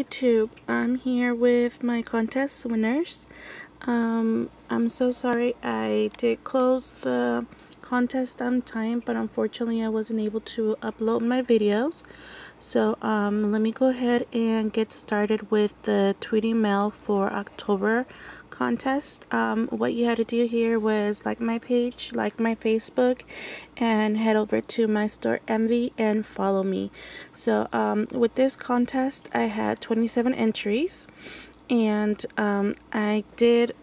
YouTube, I'm here with my contest winners. Um, I'm so sorry I did close the contest on time, but unfortunately I wasn't able to upload my videos. So um, let me go ahead and get started with the Tweety Mail for October contest. Um, what you had to do here was like my page, like my Facebook, and head over to my Storenvy and follow me. So um, with this contest, I had 27 entries, and um, I did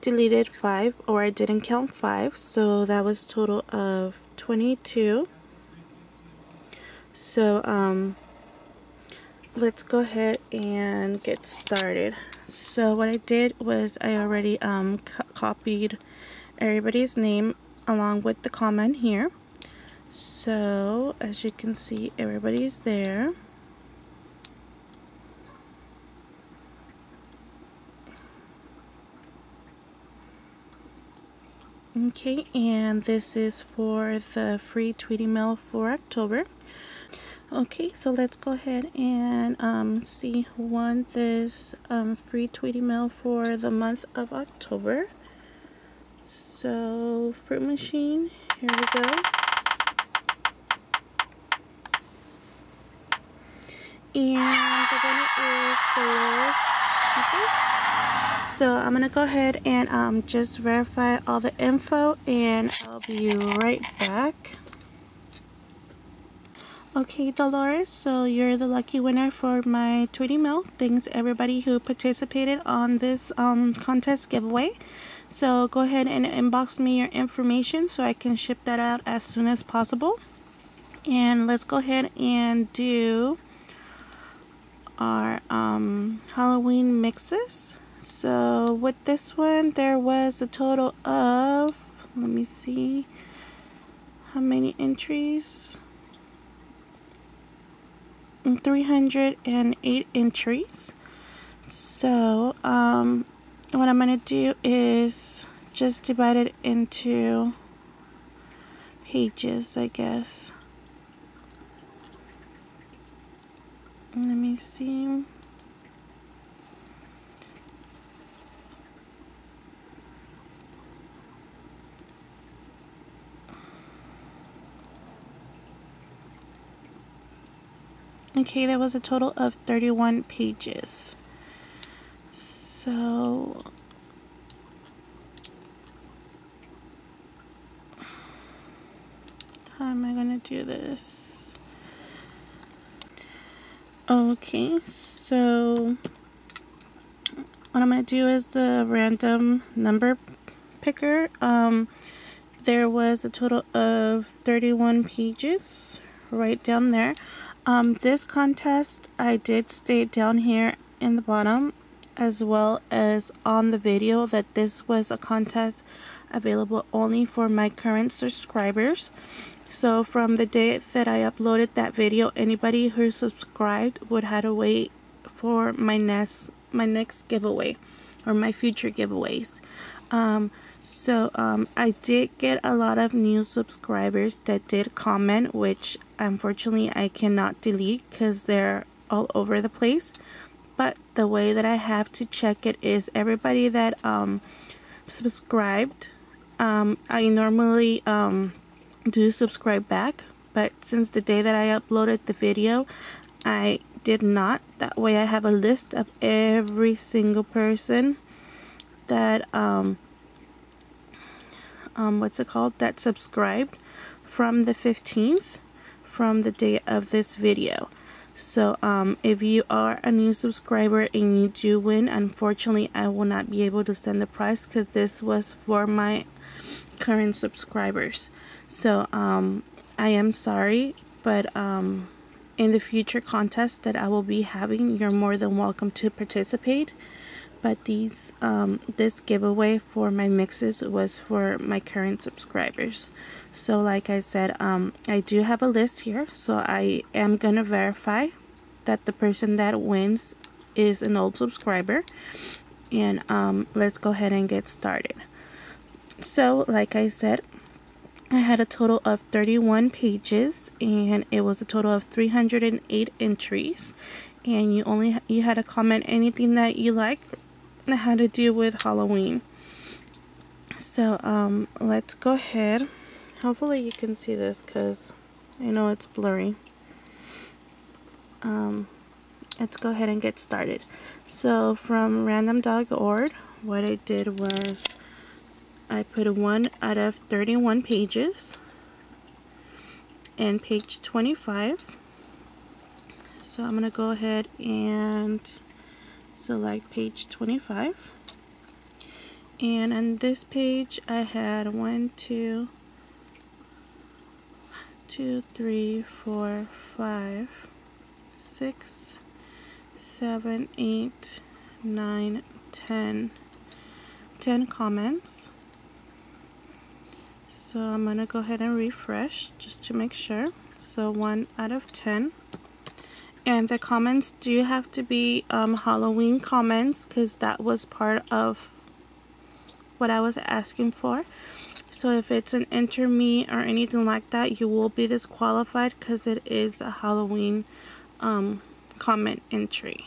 deleted five, or I didn't count five, so that was total of 22. So um, let's go ahead and get started. So what I did was I already um, copied everybody's name along with the comment here. So as you can see everybody's there. Okay and this is for the free Tweety Mail for October Okay, so let's go ahead and um, see who won this um, free Tweety Mail for the month of October. So, Fruit Machine, here we go. And the winner is Dolores. So I'm going to go ahead and um, just verify all the info and I'll be right back. Okay, Dolores, so you're the lucky winner for my Tweety Mail. Thanks everybody who participated on this um, contest giveaway. So go ahead and inbox me your information so I can ship that out as soon as possible. And let's go ahead and do our um, Halloween mixes. So with this one, there was a total of, let me see, how many entries? 308 entries. So, um, what I'm going to do is just divide it into pages, I guess. Let me see. Okay, that was a total of 31 pages. So, how am I going to do this? Okay, so what I'm going to do is the random number picker. Um, there was a total of 31 pages right down there. Um, this contest, I did state down here in the bottom as well as on the video that this was a contest available only for my current subscribers. So from the day that I uploaded that video, anybody who subscribed would have to wait for my next my next giveaway or my future giveaways. Um, so um, I did get a lot of new subscribers that did comment, which unfortunately I cannot delete because they're all over the place. But the way that I have to check it is everybody that um, subscribed, um, I normally um, do subscribe back. But since the day that I uploaded the video, I did not. That way I have a list of every single person that um, what's it called, that subscribed from the 15th from the day of this video. So um, if you are a new subscriber and you do win, unfortunately I will not be able to send the prize because this was for my current subscribers. So um, I am sorry, but um, in the future contests that I will be having, you're more than welcome to participate but these um, this giveaway for my mixes was for my current subscribers. So like I said um, I do have a list here so I am gonna verify that the person that wins is an old subscriber. And um, let's go ahead and get started. So like I said I had a total of 31 pages and it was a total of 308 entries. And you only you had to comment anything that you like that had to do with Halloween. So um, let's go ahead. Hopefully you can see this because I know it's blurry. Um, let's go ahead and get started. So from random.org, what I did was I put one out of 31 pages and page 25 so I'm gonna go ahead and select page 25 and on this page I had one two two three four five six seven eight nine ten ten comments so I'm to go ahead and refresh just to make sure. So 1 out of 10. And the comments do have to be um, Halloween comments because that was part of what I was asking for. So if it's an enter me or anything like that, you will be disqualified because it is a Halloween um, comment entry.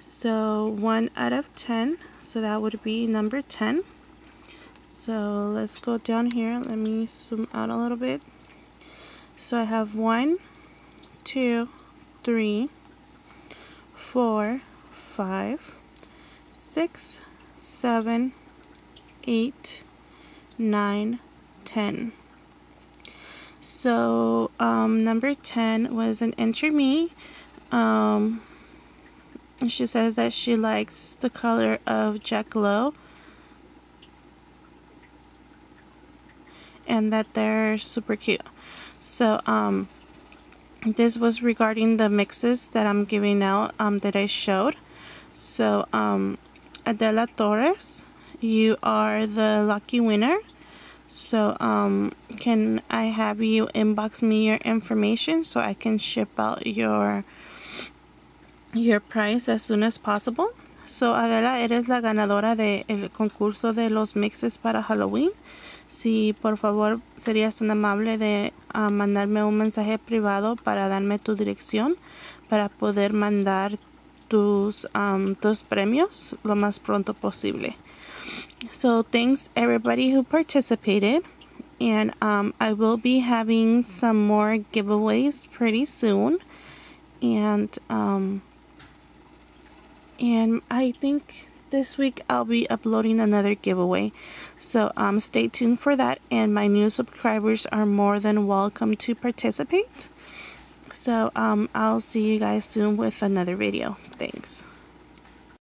So 1 out of 10. So that would be number 10. So let's go down here. Let me zoom out a little bit. So I have one, two, three, four, five, six, seven, eight, nine, ten. So um, number 10 was an enter me. Um, she says that she likes the color of Jack Lowe and that they're super cute. So um, this was regarding the mixes that I'm giving out um, that I showed. So um, Adela Torres, you are the lucky winner. So um, can I have you inbox me your information so I can ship out your your prize as soon as possible? So Adela, eres la ganadora del de concurso de los mixes para Halloween. Si por favor serías tan amable de uh, mandarme un mensaje privado para darme tu dirección para poder mandar tus, um, tus premios lo más pronto posible. So thanks everybody who participated and um, I will be having some more giveaways pretty soon and um, and I think this week I'll be uploading another giveaway. So um, stay tuned for that and my new subscribers are more than welcome to participate. So um, I'll see you guys soon with another video. Thanks.